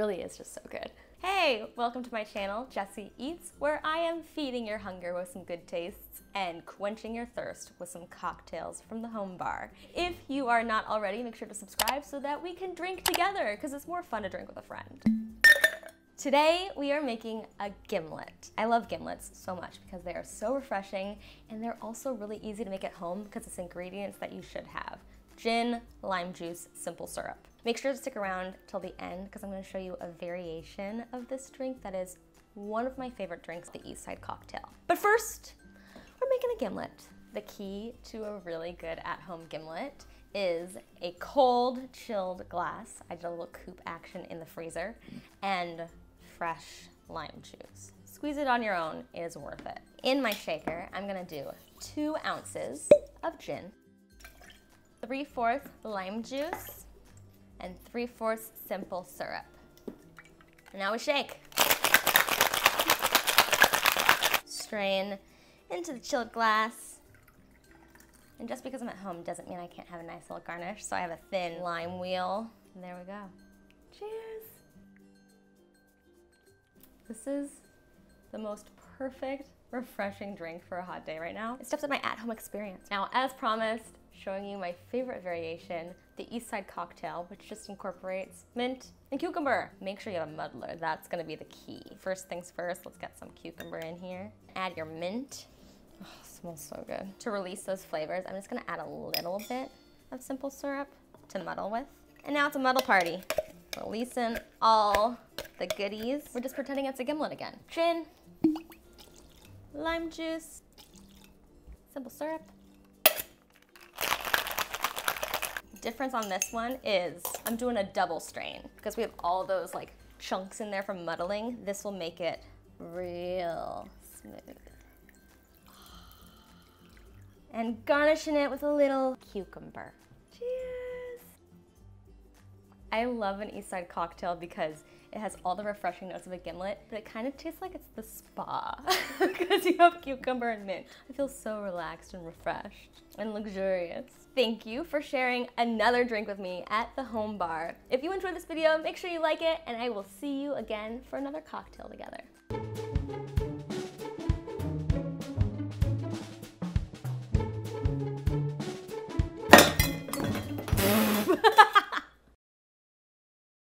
really is just so good. Hey, welcome to my channel, Jessie Eats, where I am feeding your hunger with some good tastes and quenching your thirst with some cocktails from the home bar. If you are not already, make sure to subscribe so that we can drink together, because it's more fun to drink with a friend. Today we are making a gimlet. I love gimlets so much because they are so refreshing and they're also really easy to make at home because it's ingredients that you should have. Gin, lime juice, simple syrup. Make sure to stick around till the end because I'm going to show you a variation of this drink that is one of my favorite drinks, the East Side Cocktail. But first, we're making a gimlet. The key to a really good at-home gimlet is a cold, chilled glass. I did a little coupe action in the freezer and fresh lime juice. Squeeze it on your own, it is worth it. In my shaker, I'm gonna do two ounces of gin, three fourths lime juice, and three fourths simple syrup. And now we shake. Strain into the chilled glass. And just because I'm at home doesn't mean I can't have a nice little garnish. So I have a thin lime wheel. And there we go. Cheers. This is the most perfect, refreshing drink for a hot day right now. It steps up my at-home experience. Now, as promised, showing you my favorite variation, the East Side Cocktail, which just incorporates mint and cucumber. Make sure you have a muddler, that's gonna be the key. First things first, let's get some cucumber in here. Add your mint. Oh, smells so good. To release those flavors, I'm just gonna add a little bit of simple syrup to muddle with. And now it's a muddle party. Releasing all the goodies. We're just pretending it's a gimlet again. Gin, lime juice, simple syrup. Difference on this one is I'm doing a double strain because we have all those like chunks in there from muddling. This will make it real smooth. And garnishing it with a little cucumber. I love an East Side cocktail because it has all the refreshing notes of a gimlet, but it kind of tastes like it's the spa because you have cucumber and mint. I feel so relaxed and refreshed and luxurious. Thank you for sharing another drink with me at the home bar. If you enjoyed this video, make sure you like it and I will see you again for another cocktail together.